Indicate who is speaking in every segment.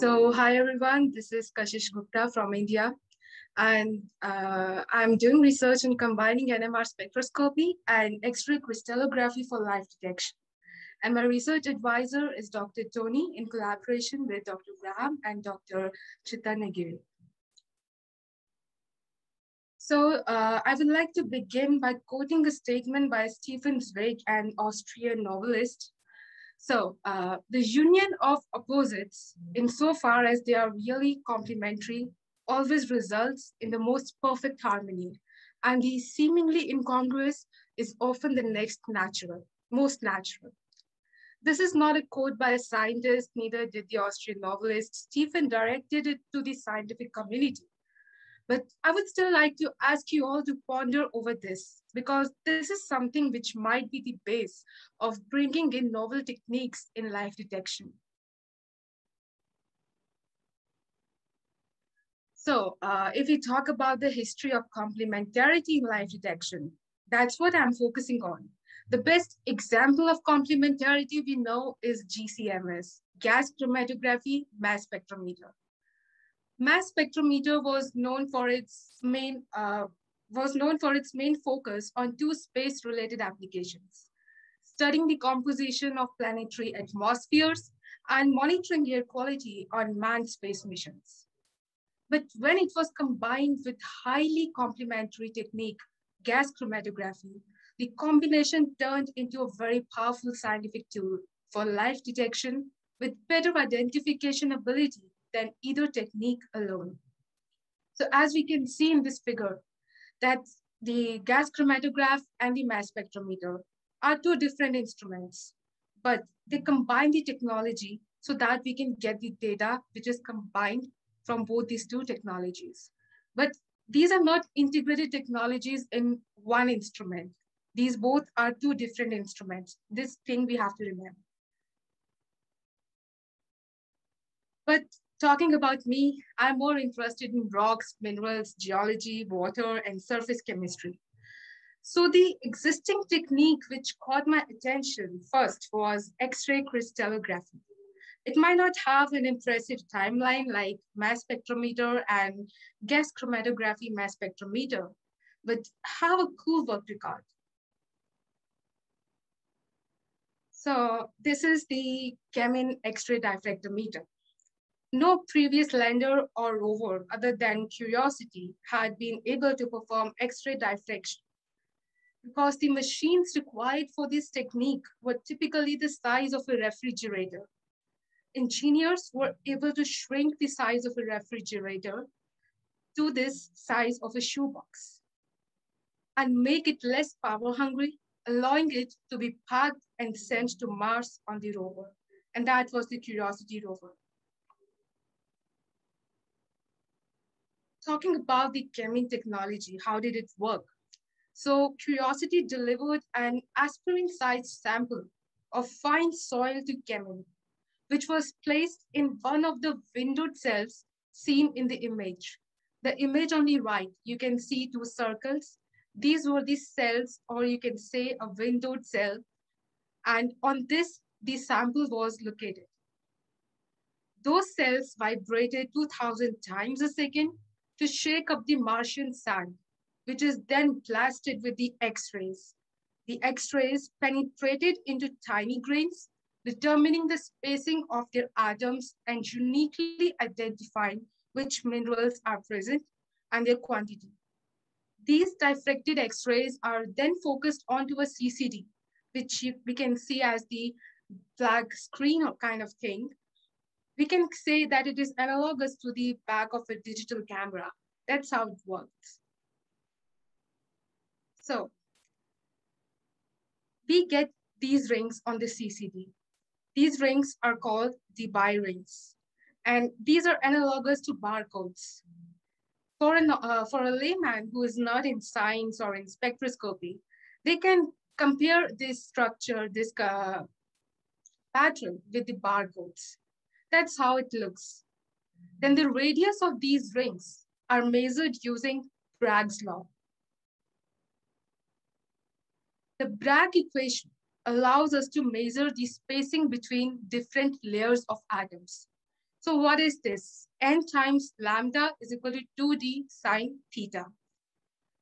Speaker 1: So hi everyone, this is Kashish Gupta from India. And uh, I'm doing research in combining NMR spectroscopy and X-ray crystallography for life detection. And my research advisor is Dr. Tony in collaboration with Dr. Graham and Dr. Chaitanya So uh, I would like to begin by quoting a statement by Stephen Zweig, an Austrian novelist. So uh, the union of opposites, insofar as they are really complementary, always results in the most perfect harmony. And the seemingly incongruous is often the next natural, most natural. This is not a quote by a scientist, neither did the Austrian novelist. Stephen directed it to the scientific community. But I would still like to ask you all to ponder over this because this is something which might be the base of bringing in novel techniques in life detection. So uh, if we talk about the history of complementarity in life detection, that's what I'm focusing on. The best example of complementarity we know is GCMS, gas chromatography mass spectrometer. Mass spectrometer was known for its main uh, was known for its main focus on two space-related applications, studying the composition of planetary atmospheres and monitoring air quality on manned space missions. But when it was combined with highly complementary technique, gas chromatography, the combination turned into a very powerful scientific tool for life detection with better identification ability than either technique alone. So as we can see in this figure, that the gas chromatograph and the mass spectrometer are two different instruments, but they combine the technology so that we can get the data which is combined from both these two technologies. But these are not integrated technologies in one instrument. These both are two different instruments. This thing we have to remember. But talking about me, I'm more interested in rocks, minerals, geology, water, and surface chemistry. So the existing technique which caught my attention first was X-ray crystallography. It might not have an impressive timeline like mass spectrometer and gas chromatography mass spectrometer, but have a cool work record. So this is the CheMin X-ray diffractometer. No previous lander or rover other than Curiosity had been able to perform X-ray diffraction because the machines required for this technique were typically the size of a refrigerator engineers were able to shrink the size of a refrigerator to this size of a shoebox and make it less power hungry, allowing it to be packed and sent to Mars on the rover. And that was the Curiosity rover. Talking about the CheMin technology, how did it work? So Curiosity delivered an aspirin-sized sample of fine soil to CheMin which was placed in one of the windowed cells seen in the image. The image on the right, you can see two circles. These were the cells, or you can say a windowed cell. And on this, the sample was located. Those cells vibrated 2000 times a second to shake up the Martian sand, which is then blasted with the X-rays. The X-rays penetrated into tiny grains determining the spacing of their atoms and uniquely identifying which minerals are present and their quantity. These diffracted X-rays are then focused onto a CCD, which we can see as the black screen kind of thing. We can say that it is analogous to the back of a digital camera. That's how it works. So we get these rings on the CCD. These rings are called Debye rings. And these are analogous to barcodes. For, an, uh, for a layman who is not in science or in spectroscopy, they can compare this structure, this uh, pattern with the barcodes. That's how it looks. Then the radius of these rings are measured using Bragg's law. The Bragg equation allows us to measure the spacing between different layers of atoms. So what is this? n times lambda is equal to 2d sine theta.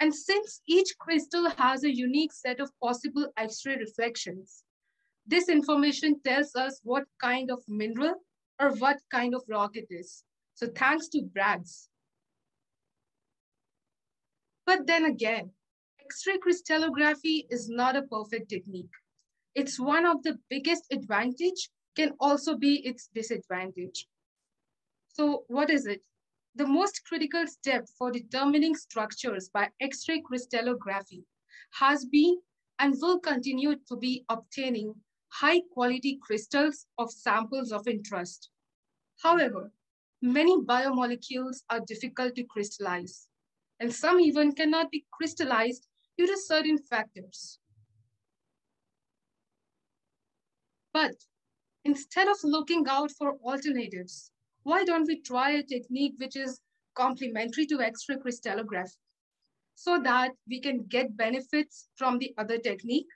Speaker 1: And since each crystal has a unique set of possible X-ray reflections, this information tells us what kind of mineral or what kind of rock it is. So thanks to Braggs. But then again, X-ray crystallography is not a perfect technique. It's one of the biggest advantage can also be its disadvantage. So what is it? The most critical step for determining structures by X-ray crystallography has been and will continue to be obtaining high quality crystals of samples of interest. However, many biomolecules are difficult to crystallize, and some even cannot be crystallized due to certain factors. But instead of looking out for alternatives, why don't we try a technique which is complementary to X-ray crystallography so that we can get benefits from the other technique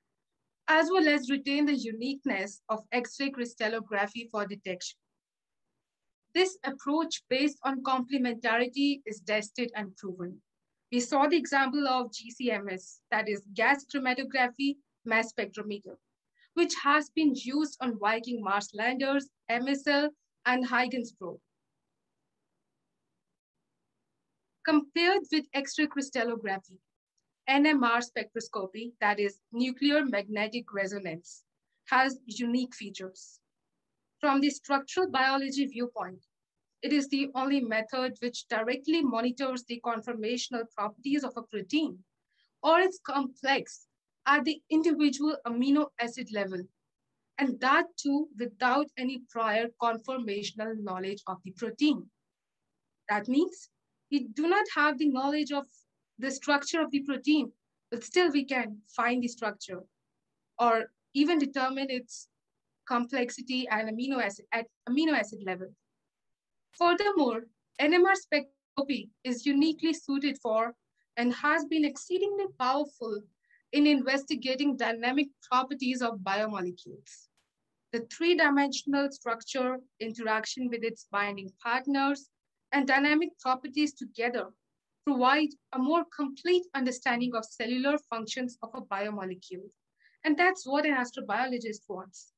Speaker 1: as well as retain the uniqueness of X-ray crystallography for detection. This approach based on complementarity is tested and proven. We saw the example of GCMS, that is gas chromatography mass spectrometer, which has been used on Viking Mars landers, MSL, and Huygens probe. Compared with X-ray crystallography, NMR spectroscopy, that is nuclear magnetic resonance, has unique features. From the structural biology viewpoint, it is the only method which directly monitors the conformational properties of a protein or its complex at the individual amino acid level, and that too without any prior conformational knowledge of the protein. That means we do not have the knowledge of the structure of the protein, but still we can find the structure or even determine its complexity and amino acid at amino acid level. Furthermore, NMR spectroscopy is uniquely suited for and has been exceedingly powerful in investigating dynamic properties of biomolecules. The three-dimensional structure, interaction with its binding partners, and dynamic properties together provide a more complete understanding of cellular functions of a biomolecule. And that's what an astrobiologist wants.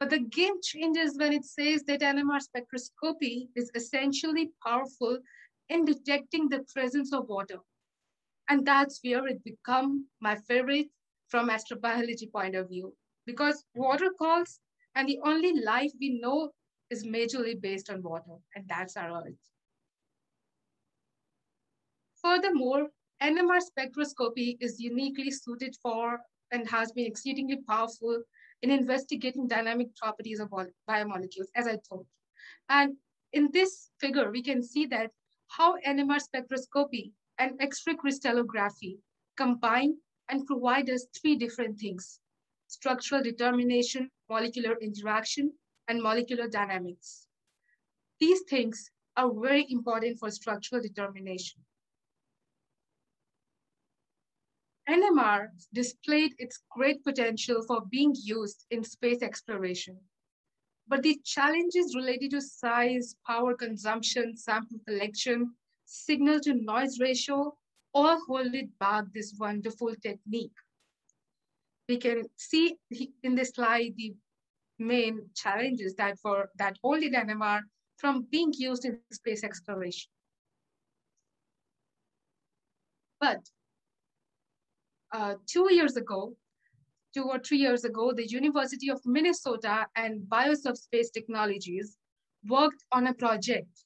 Speaker 1: But the game changes when it says that NMR spectroscopy is essentially powerful in detecting the presence of water. And that's where it become my favorite from astrobiology point of view, because water calls and the only life we know is majorly based on water, and that's our Earth. Furthermore, NMR spectroscopy is uniquely suited for and has been exceedingly powerful in investigating dynamic properties of biomolecules, as I told. And in this figure, we can see that how NMR spectroscopy and X-ray crystallography combine and provide us three different things, structural determination, molecular interaction, and molecular dynamics. These things are very important for structural determination. NMR displayed its great potential for being used in space exploration. But the challenges related to size, power consumption, sample collection, signal to noise ratio, all hold it back this wonderful technique. We can see in this slide the main challenges that for that hold it NMR from being used in space exploration. But uh, two years ago, two or three years ago, the University of Minnesota and BioServe Space Technologies worked on a project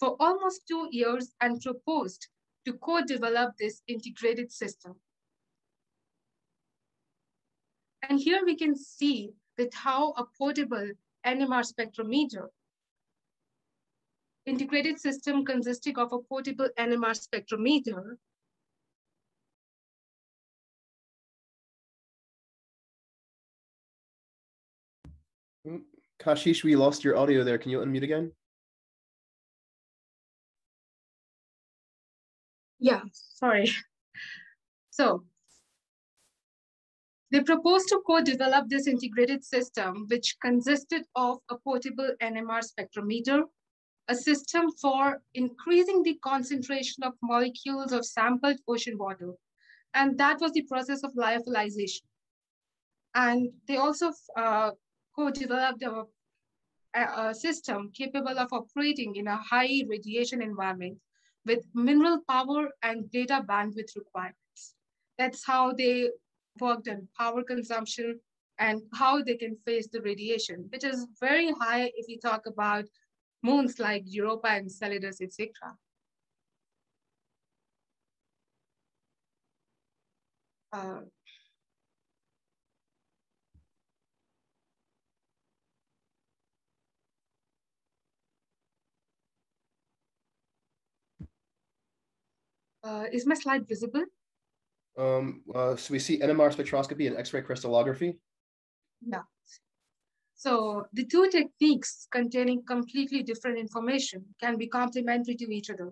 Speaker 1: for almost two years and proposed to co-develop this integrated system. And here we can see that how a portable NMR spectrometer integrated system consisting of a portable NMR spectrometer
Speaker 2: Kashish, we lost your audio there. Can you unmute again?
Speaker 1: Yeah, sorry. So They proposed to co-develop this integrated system, which consisted of a portable NMR spectrometer, a system for increasing the concentration of molecules of sampled ocean water. And that was the process of lyophilization. And they also uh, co-developed a, a, system capable of operating in a high radiation environment with mineral power and data bandwidth requirements. That's how they worked on power consumption and how they can face the radiation, which is very high if you talk about moons like Europa and Enceladus, etc. Uh, is my slide visible?
Speaker 2: Um, uh, so we see NMR spectroscopy and X-ray crystallography.
Speaker 1: Yeah. So the two techniques containing completely different information can be complementary to each other.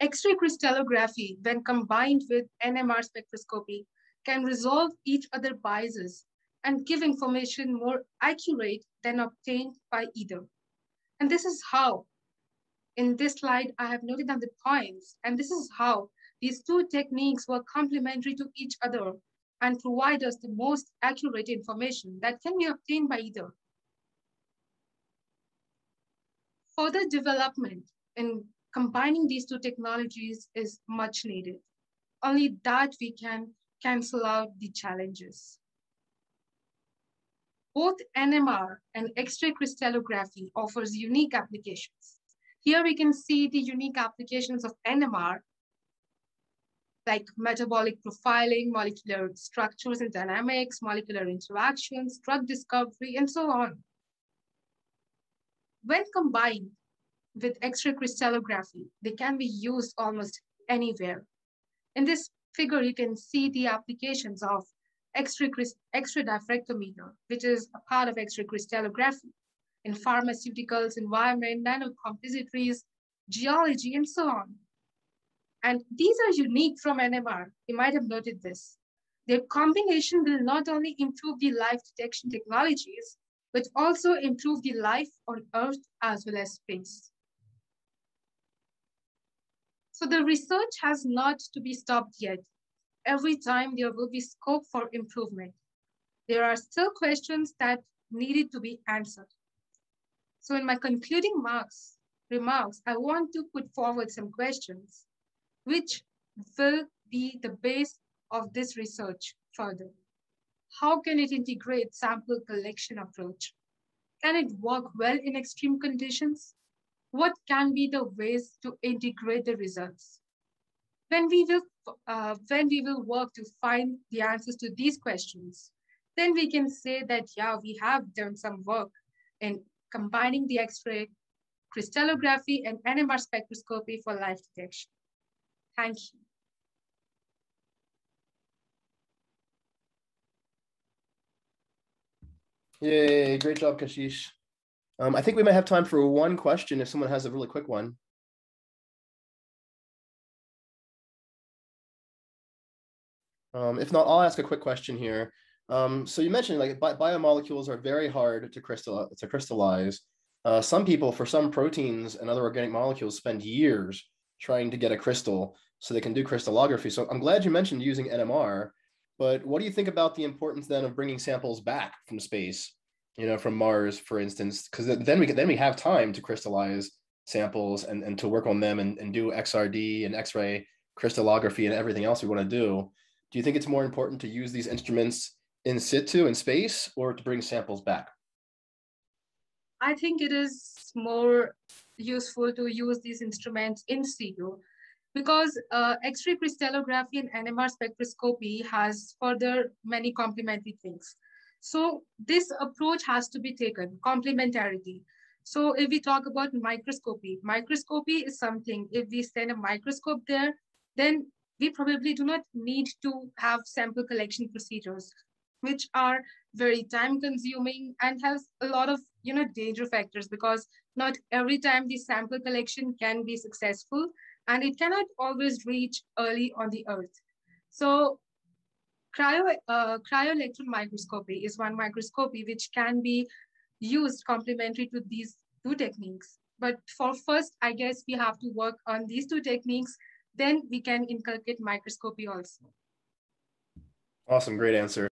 Speaker 1: X-ray crystallography, when combined with NMR spectroscopy, can resolve each other biases and give information more accurate than obtained by either. And this is how, in this slide, I have noted down the points, and this is how these two techniques were complementary to each other and provide us the most accurate information that can be obtained by either. Further development in combining these two technologies is much needed. Only that we can cancel out the challenges. Both NMR and X-ray crystallography offers unique applications. Here we can see the unique applications of NMR like metabolic profiling, molecular structures and dynamics, molecular interactions, drug discovery, and so on. When combined with X-ray crystallography, they can be used almost anywhere. In this figure, you can see the applications of X-ray diffractometer, which is a part of X-ray crystallography in pharmaceuticals, environment, nanocompositories, geology, and so on. And these are unique from NMR. You might have noted this. Their combination will not only improve the life detection technologies, but also improve the life on Earth as well as space. So the research has not to be stopped yet. Every time there will be scope for improvement. There are still questions that needed to be answered. So in my concluding marks, remarks, I want to put forward some questions which will be the base of this research further. How can it integrate sample collection approach? Can it work well in extreme conditions? What can be the ways to integrate the results? When we will, uh, when we will work to find the answers to these questions, then we can say that, yeah, we have done some work in combining the X-ray crystallography and NMR spectroscopy for life detection. Thank you.
Speaker 2: Yay, great job, Kashish. Um, I think we might have time for one question if someone has a really quick one. Um, if not, I'll ask a quick question here. Um, so you mentioned like bi biomolecules are very hard to crystal to crystallize. Uh, some people, for some proteins and other organic molecules, spend years trying to get a crystal so they can do crystallography. So I'm glad you mentioned using NMR, but what do you think about the importance then of bringing samples back from space, you know, from Mars, for instance, because then we can, then we have time to crystallize samples and, and to work on them and, and do XRD and X-ray crystallography and everything else we want to do. Do you think it's more important to use these instruments in situ in space or to bring samples back?
Speaker 1: I think it is more useful to use these instruments in situ because uh, X-ray crystallography and NMR spectroscopy has further many complementary things. So this approach has to be taken, complementarity. So if we talk about microscopy, microscopy is something, if we send a microscope there, then we probably do not need to have sample collection procedures, which are very time consuming and has a lot of you know danger factors because not every time the sample collection can be successful and it cannot always reach early on the earth. So cryo, uh, cryo-electron microscopy is one microscopy which can be used complementary to these two techniques. But for first, I guess we have to work on these two techniques, then we can inculcate microscopy also.
Speaker 2: Awesome, great answer.